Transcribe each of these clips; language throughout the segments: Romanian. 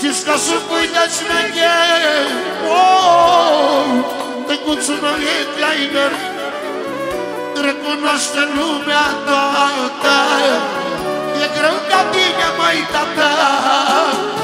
Știți că sunt pui de șmecher oh, Tăcuțul meu e kleiner Recunoaște lumea toată E greu ca tine, măi, tată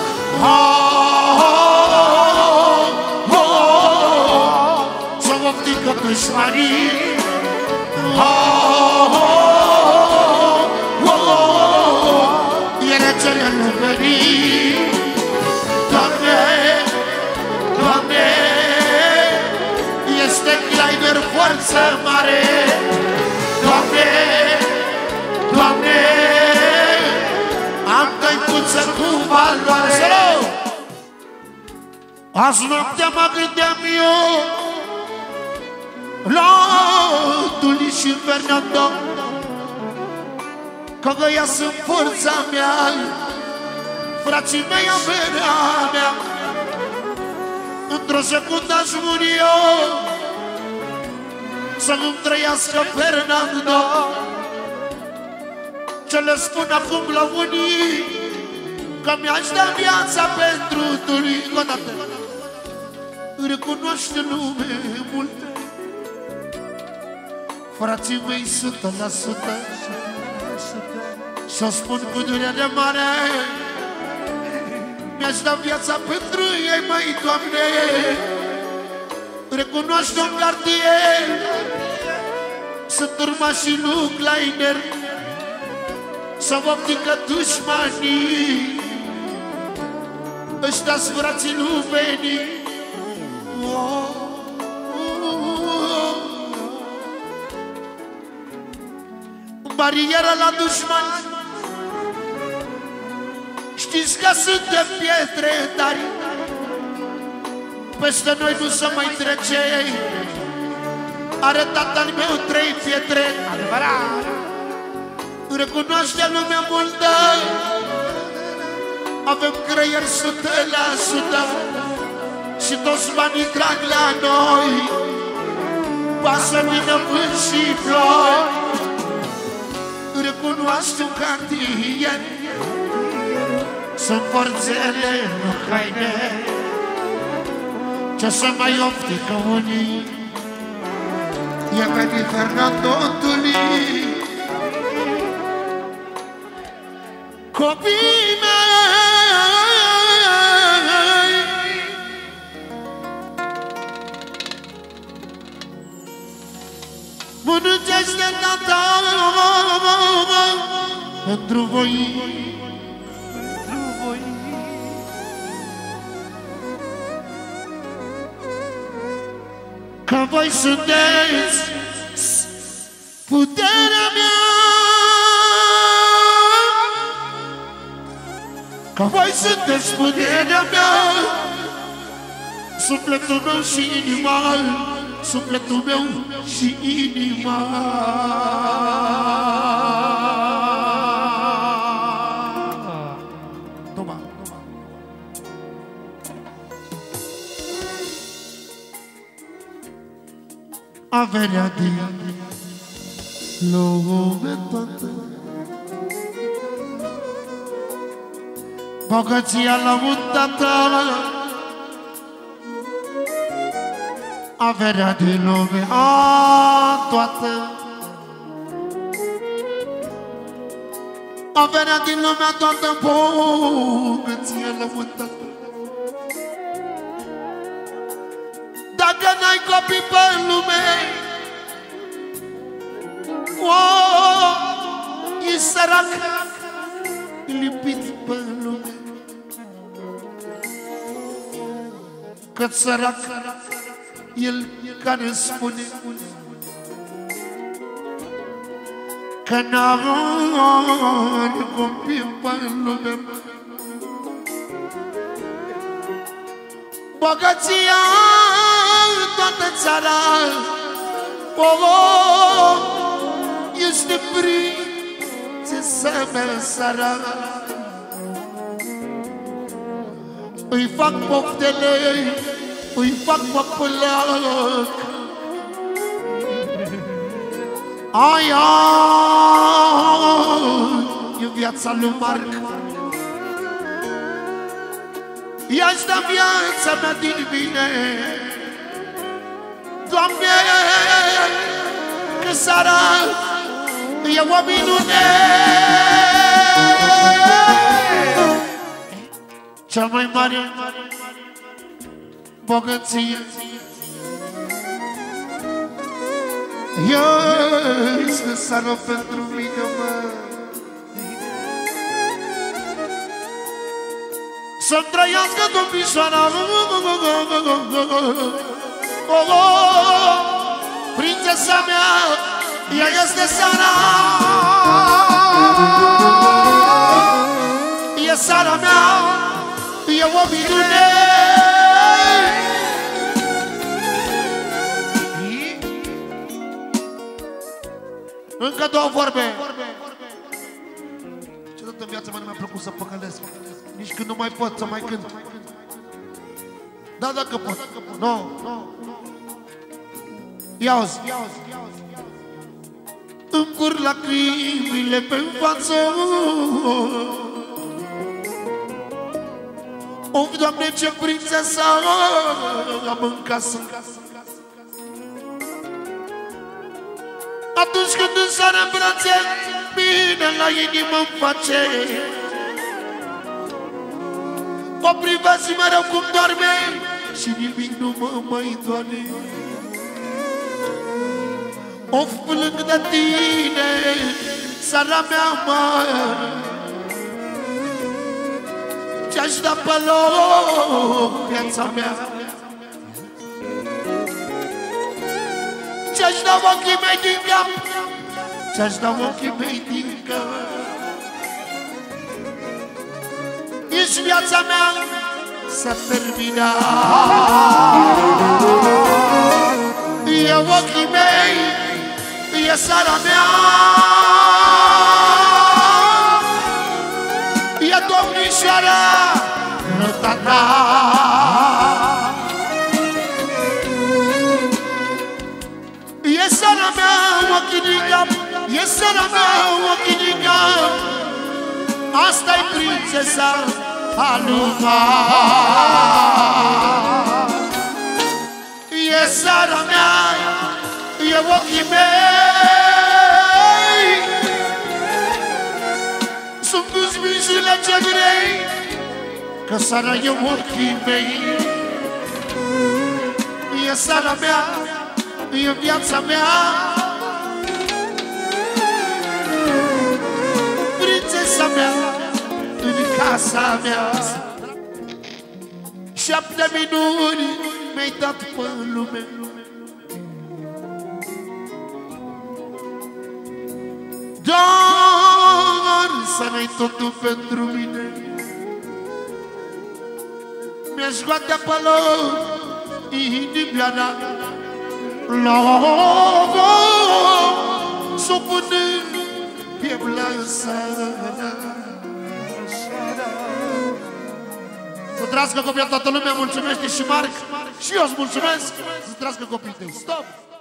forță mare Doamne, Doamne Am căicuță cu valoare. Azi noaptea mă gândeam eu La Tuli și Fernando Că ăia sunt forța mea Frații mei, averea mea. Într-o secundă aș muri eu Să nu trăiască Fernando Ce le spun acum la unii Că mi-aș da viața pentru tuli Încă o dată. Recunoaște lume multe. Frații mei sută la sută. Să spun cu durere mare Mi-aș da viața pentru ei, măi, Doamne Recunoaște un cartier Sunt urmașii lui Kleiner. Să vă pică dușmanii Ăștia-s frații lui Beni oh, oh, oh. Barieră la dușmani. Știți că suntem pietre tari Peste noi nu se mai trece Are tatăl meu trei pietre. Adevărat! Recunoaște lumea multă. Avem creier sută la sută. Și toți banii trag la noi. Pasă vină vânt și ploi Recunoaște un cartier Sunt forțele nu haine Ce să mai optică unii E venit Fernando Tulii Copii mei Mânăcește tata Pentru Că voi sunteți Puterea mea Că voi sunteți puterea mea Sufletul meu și inima Sufletul meu și inima Toma, toma Averea din lume toată Bogăția la un tată Averea din lume a toată. Averea din lumea toată. Bogăția la un Dacă n-ai copii pe lume oh, E sărac E lipit pe lume. Că sărac El care spune Că n-are copii pe lume. Bogăția în toată țara oh, oh, Este prințesa mea sara. Îi fac poftele, îi fac populac Ai, ai, e viața lui Marc. I-aș da viața mea din mine Doamne, că seara e o minune Cea mai mare bogăție Este seara pentru mine, mă Să-mi trăiască domnișoara oh, oh, Prințesa mea Ea este Sara E Sara mea E o minune. Încă două vorbe. Niciodată în viața mea nu mi-a plăcut să păcălesc. Nici când nu mai pot să mai cânt. Da, dacă pot. Nu, nu Ia uzi Îmi cur lacrimile pe față. Of, Doamne, ce prințesa am în casă. Atunci când în seara în brațe Bine la inimă îmi face. O privesc mereu cum doarme Și nimic nu mă mai doare Of, plâng de tine Sara mea mare Ce-aș da pe loc viața mea. Ce-aș da ochii mei din cap Ce-aș da ochii mei din cap. Ești viața mea S-a terminat. E ochii mei E sara mea E domnișoara Tata E sara mea, ochii din cap E sara mea, ochii din cap Asta-i prințesa Aluma E sara mea, e ochii mei Că sara e ochii mei. E sara mea, e viața mea. Prințesa mea, în casa mea. Șapte minuni mi-ai dat pe lume. Dar să n-ai totul pentru mine Mi-aș scoate pe loc inimioara Lovo S-o punând piept la seara Să trăiască copiii toată lumea, mulțumește și Marc Și eu îți mulțumesc. Să trăiască copiii tăi. Stop!